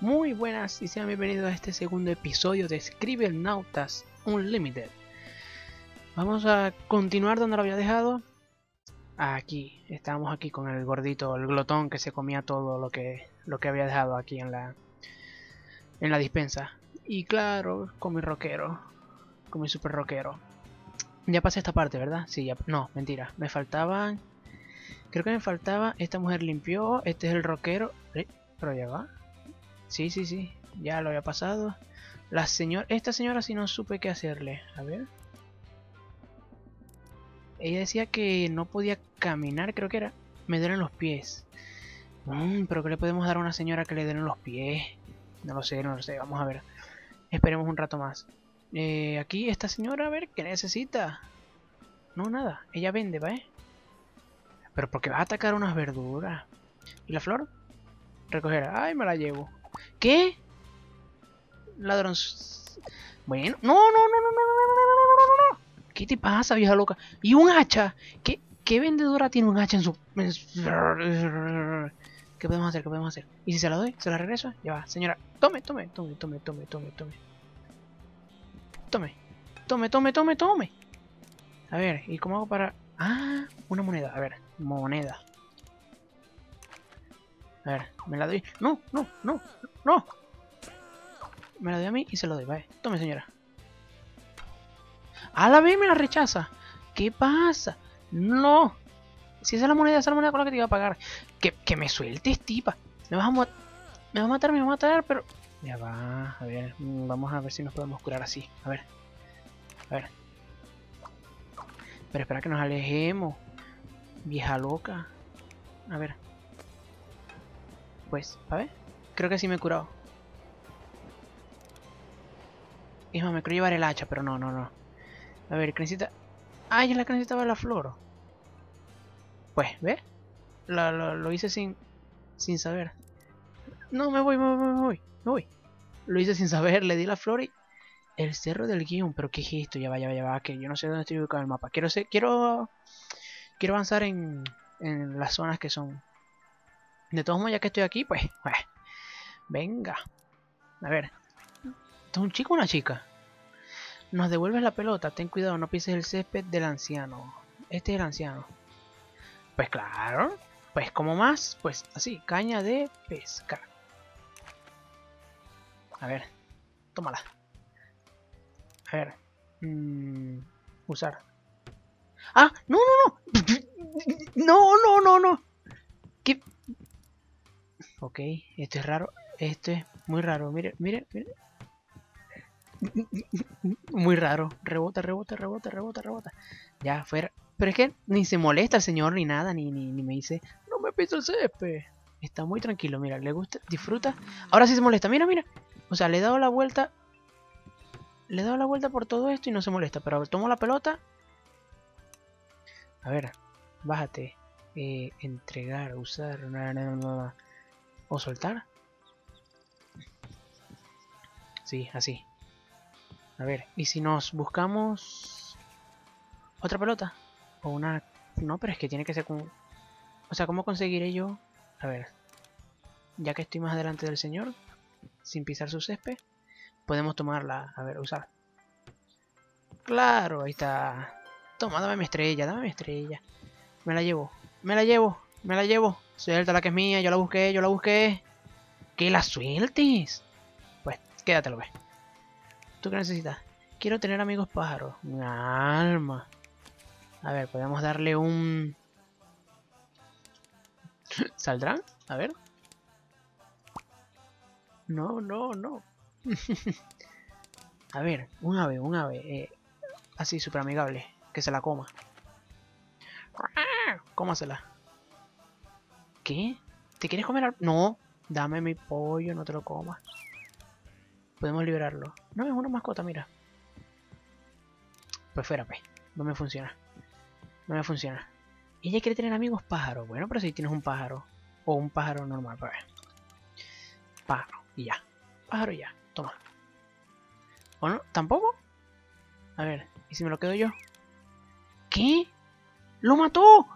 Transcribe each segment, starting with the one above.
Muy buenas y sean bienvenidos a este segundo episodio de Scribble Nautas Unlimited. Vamos a continuar donde lo había dejado. Aquí, estamos aquí con el gordito, el glotón que se comía todo lo que, lo que había dejado aquí en la, en la dispensa. Y claro, con mi rockero, con mi super rockero. Ya pasé esta parte, ¿verdad? Sí, ya. No, mentira. Me faltaban. Creo que me faltaba. Esta mujer limpió. Este es el rockero. Eh, pero ya va. Sí, sí, sí. Ya lo había pasado. La señora... Esta señora sí no supe qué hacerle. A ver. Ella decía que no podía caminar, creo que era. Me duelen los pies. Mm, pero ¿qué le podemos dar a una señora que le den los pies? No lo sé, no lo sé. Vamos a ver. Esperemos un rato más. Eh, aquí esta señora, a ver, ¿qué necesita? No, nada. Ella vende, ¿va? Pero porque va a atacar unas verduras. ¿Y la flor? Recoger. Ay, me la llevo. ¿Qué? Ladrón. Bueno, no, no, no, no, no, no, no, no. ¿Qué te pasa, vieja loca? ¿Y un hacha? ¿Qué, qué vendedora tiene un hacha en su... ¿Qué podemos hacer? ¿Qué podemos hacer? ¿Y si se la doy? ¿Se la regreso? Ya va, señora. Tome, tome, tome, tome, tome, tome, tome. Tome. Tome, tome, tome, tome. A ver, ¿y cómo hago para...? Ah, una moneda. A ver, moneda. A ver, me la doy. No, no, no, no. Me la doy a mí y se lo doy. Vale, tome señora. A la vez me la rechaza. ¿Qué pasa? No. Si esa es la moneda, esa es la moneda con la que te iba a pagar. Que, que me sueltes, tipa. Me vas a Me va a matar, me va a matar, pero... Ya va, a ver, vamos a ver si nos podemos curar así. A ver. A ver. Pero espera que nos alejemos. Vieja loca. A ver. Pues, a ver. Creo que sí me he curado. Hijo, me creo llevar el hacha, pero no, no, no. A ver, ¿qué necesita? Ah, ya la que necesitaba la flor. Pues, ¿ves? Lo, hice sin, sin saber. No, me voy, me voy, me voy, me voy. Lo hice sin saber, le di la flor y... El cerro del guion, pero ¿qué es esto? Ya va, ya va, ya va, que yo no sé dónde estoy ubicado en el mapa. Quiero ser, quiero... Quiero avanzar en, en las zonas que son de todos modos, ya que estoy aquí, pues, pues venga. A ver. ¿Esto es un chico o una chica? Nos devuelves la pelota. Ten cuidado, no pises el césped del anciano. Este es el anciano. Pues claro. Pues como más, pues así. Caña de pescar. A ver. Tómala. A ver. Mm, usar. ¡Ah! ¡No, no, no! ¡No, no, no, no! Ok, esto es raro. Esto es muy raro. Mire, mire, mire. Muy raro. Rebota, rebota, rebota, rebota, rebota. Ya, fuera. Pero es que ni se molesta el señor ni nada, ni, ni, ni me dice, no me piso el césped. Está muy tranquilo, mira, le gusta, disfruta. Ahora sí se molesta, mira, mira. O sea, le he dado la vuelta. Le he dado la vuelta por todo esto y no se molesta. Pero tomo la pelota. A ver, bájate. Eh, entregar, usar. ¿O soltar? Sí, así. A ver, ¿y si nos buscamos otra pelota? O una... No, pero es que tiene que ser como... O sea, ¿cómo conseguiré yo? A ver. Ya que estoy más adelante del señor, sin pisar su césped, podemos tomarla. A ver, usar. Claro, ahí está. Toma, dame mi estrella, dame mi estrella. Me la llevo, me la llevo, me la llevo. Suelta la que es mía, yo la busqué, yo la busqué. ¡Que la sueltes! Pues, quédatelo, ve. ¿Tú qué necesitas? Quiero tener amigos pájaros. Mi alma. A ver, podemos darle un... ¿Saldrán? A ver. No, no, no. A ver, un ave, un ave. Eh, así, súper amigable. Que se la coma. Cómasela. ¿Qué? ¿Te quieres comer al...? No, dame mi pollo, no te lo comas. Podemos liberarlo. No, es una mascota, mira. Pues fuera, pues. No me funciona. No me funciona. Ella quiere tener amigos pájaros. Bueno, pero si tienes un pájaro. O un pájaro normal, pues. Pájaro, y ya. Pájaro y ya. Toma. ¿O no? ¿Tampoco? A ver, ¿y si me lo quedo yo? ¿Qué? ¡Lo mató!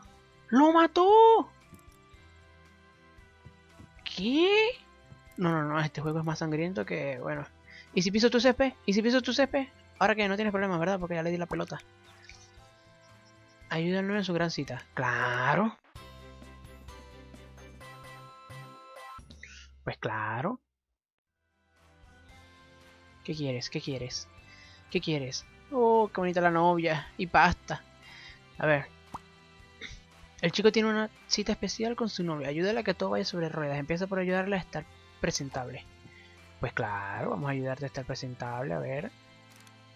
¡Lo mató! ¿Qué? No, no, no, este juego es más sangriento que, bueno. ¿Y si piso tu césped? ¿Y si piso tu césped? Ahora que no tienes problemas, ¿verdad? Porque ya le di la pelota. Ayúdanos en su gran cita. ¡Claro! Pues claro. ¿Qué quieres? ¿Qué quieres? ¿Qué quieres? Oh, qué bonita la novia. Y pasta. A ver. El chico tiene una cita especial con su novia. Ayúdale a que todo vaya sobre ruedas. Empieza por ayudarle a estar presentable. Pues claro, vamos a ayudarte a estar presentable. A ver.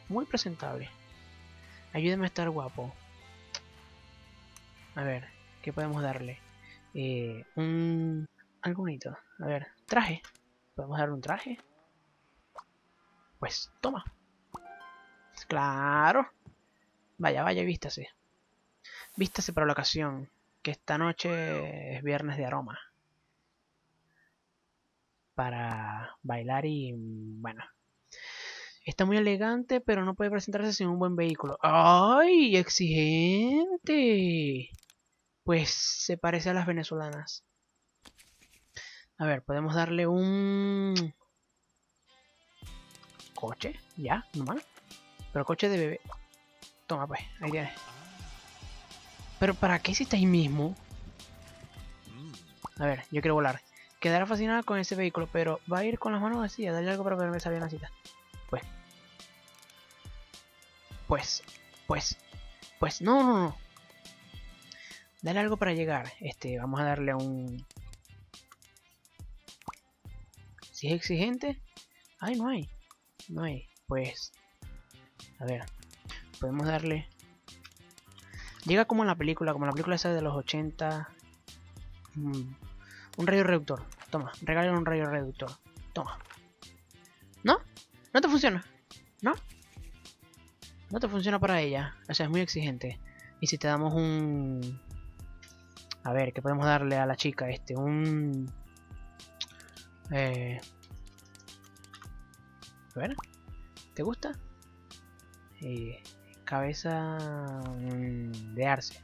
Muy presentable. Ayúdame a estar guapo. A ver, ¿qué podemos darle? Eh, un... Algo bonito. A ver, traje. ¿Podemos darle un traje? Pues, toma. Claro. Vaya, vaya, vístase. Vístase para la ocasión. Que esta noche es viernes de aroma. Para bailar y... Bueno. Está muy elegante, pero no puede presentarse sin un buen vehículo. ¡Ay! ¡Exigente! Pues se parece a las venezolanas. A ver, podemos darle un... Coche, ya, normal. Pero coche de bebé. Toma pues, ahí tienes. Pero ¿para qué hiciste ahí mismo? A ver, yo quiero volar. Quedará fascinada con ese vehículo, pero va a ir con las manos vacías. Dale algo para poderme salir la cita. Pues. Pues. Pues. Pues. No, no, no. Dale algo para llegar. Este, vamos a darle un... Si es exigente... Ay, no hay. No hay. Pues... A ver. Podemos darle... Llega como en la película, como en la película esa de los 80. Mm, un rayo reductor. Toma, regálale un rayo reductor. Toma. ¿No? ¿No te funciona? ¿No? No te funciona para ella. O sea, es muy exigente. Y si te damos un... A ver, ¿qué podemos darle a la chica este? Un... Eh... A ver. ¿Te gusta? Eh, cabeza mm, de arce.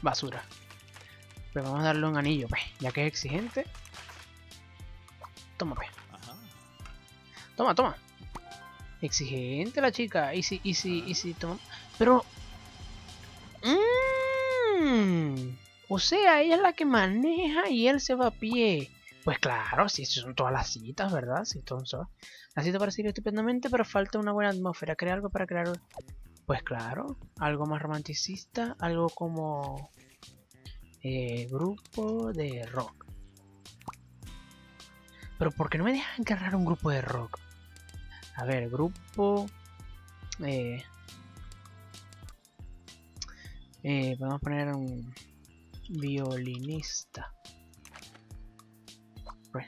Basura. Pero vamos a darle un anillo, pues, ya que es exigente. Toma, pues. Toma, toma. Exigente la chica. Y si, y si, y si, toma. Pero... Mmm, o sea, ella es la que maneja y él se va a pie. Pues claro, si son todas las citas, ¿verdad? Si son Las citas parece ir estupendamente, pero falta una buena atmósfera. Crea algo para crear... Pues claro, algo más romanticista, algo como... Eh, grupo de rock. Pero ¿por qué no me dejan encargar un grupo de rock? A ver, grupo... Eh, eh, podemos poner un violinista. Pues,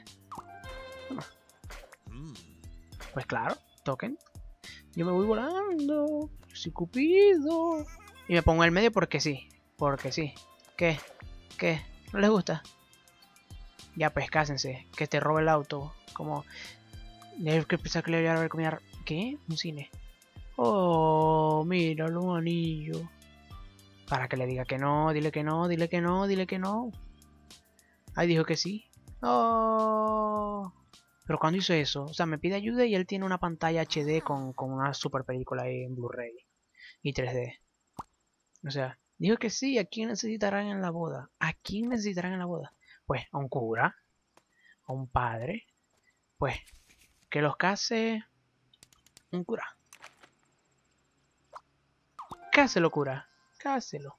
pues claro, token. Yo me voy volando. Yo soy Cupido. Y me pongo en el medio porque sí. Porque sí. ¿Qué? ¿Qué? ¿No les gusta? Ya pues cásense. Que te robe el auto. Como... Que pensar que le voy a ver comida... ¿Qué? Un cine. Oh, míralo, un anillo. Para que le diga que no, dile que no, dile que no, dile que no. Ahí dijo que sí. Oh. Pero cuando hizo eso, o sea, me pide ayuda y él tiene una pantalla HD con, con una super película ahí en Blu-ray y 3D. O sea, dijo que sí, ¿a quién necesitarán en la boda? ¿A quién necesitarán en la boda? Pues a un cura, a un padre, pues que los case un cura. Cáselo, cura, cáselo.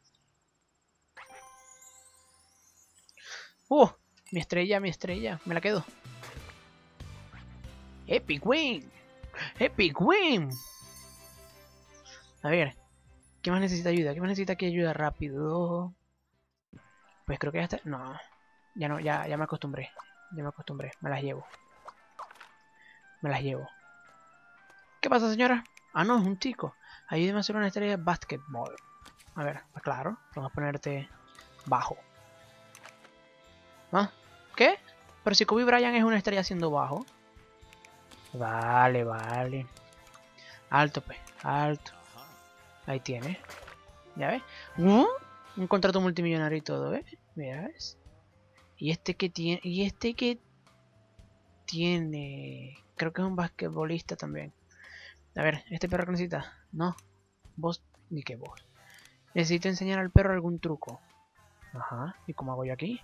¡Uh! Mi estrella, mi estrella. Me la quedo. Epic Win. Epic Win. A ver. ¿Qué más necesita ayuda? ¿Qué más necesita que ayuda rápido? Pues creo que ya está... No. Ya no, ya, ya me acostumbré. Ya me acostumbré. Me las llevo. Me las llevo. ¿Qué pasa, señora? Ah, no, es un chico. Ayúdeme a hacer una estrella de basketball. A ver, pues claro. Vamos a ponerte bajo. ¿Ah? ¿Qué? Pero si Kobe Bryant es una estrella haciendo bajo. Vale, vale. Alto, pues. Alto. Ahí tiene. ¿Ya ves? Un contrato multimillonario y todo, ¿ves? Mira, ¿ves? Y este que tiene... Y este que tiene... Creo que es un basquetbolista también. A ver, ¿este perro que necesita? No. Vos, ni que vos. Necesito enseñar al perro algún truco. Ajá. ¿Y cómo hago yo aquí?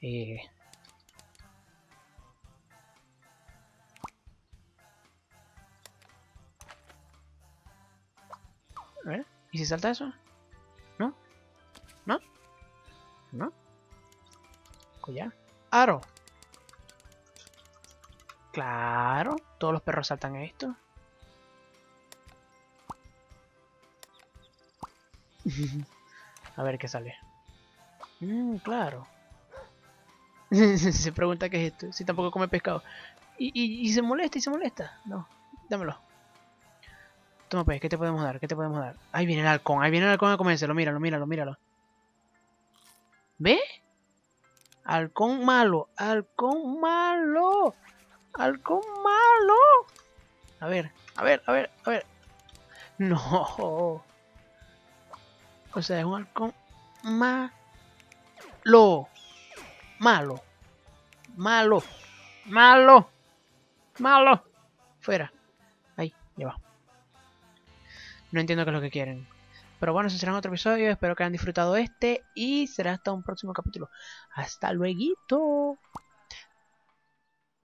Eh... A ¿y si salta eso? ¿No? ¿No? ¿No? Collar. ¡Aro! Claro, todos los perros saltan esto. A ver qué sale. Mmm, claro. se pregunta qué es esto. Si tampoco come pescado. Y, y, se molesta y se molesta. No, dámelo. Toma pues, ¿qué te podemos dar? ¿Qué te podemos dar? Ahí viene el halcón, ahí viene el halcón a comérselo. Míralo, míralo, míralo. ¿Ve? Halcón malo, halcón malo. Halcón malo. A ver, a ver, a ver, a ver. No. O sea, es un halcón malo. Malo. Malo. Malo. Malo. Fuera. Ahí, ya va. No entiendo qué es lo que quieren. Pero bueno, ese será otro episodio. Espero que hayan disfrutado este. Y será hasta un próximo capítulo. Hasta luego.